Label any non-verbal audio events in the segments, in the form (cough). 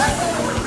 Let's (laughs) go.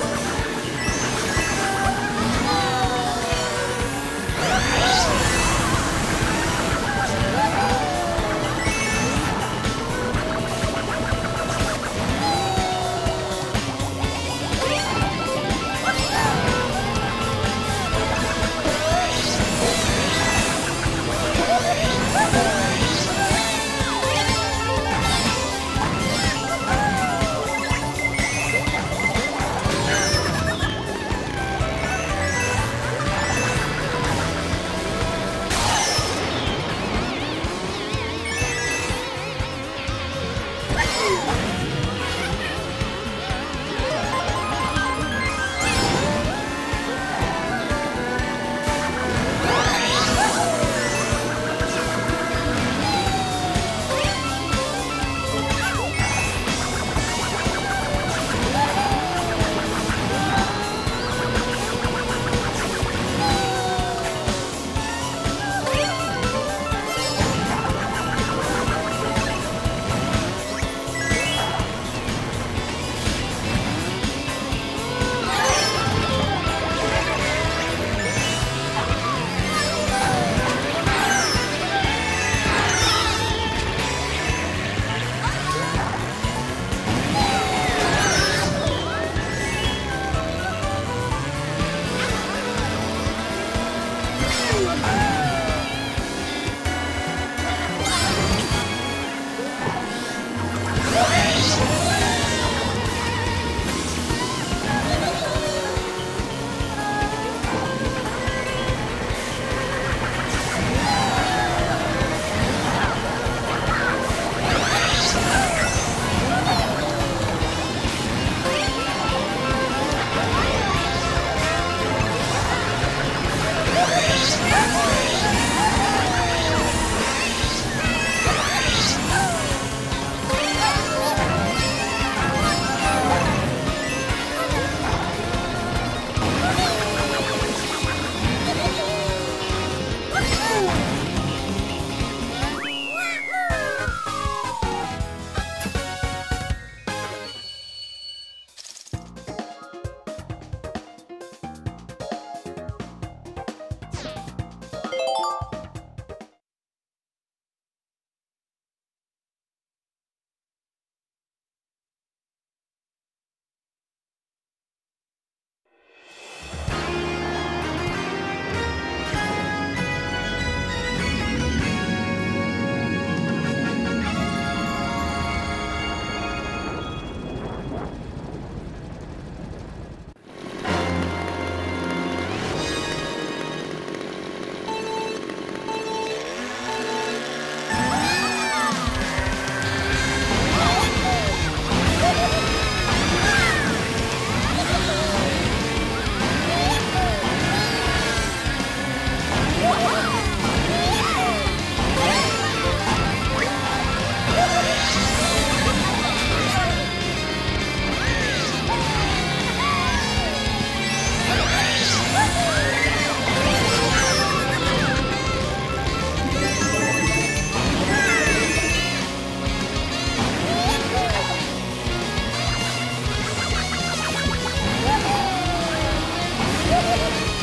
You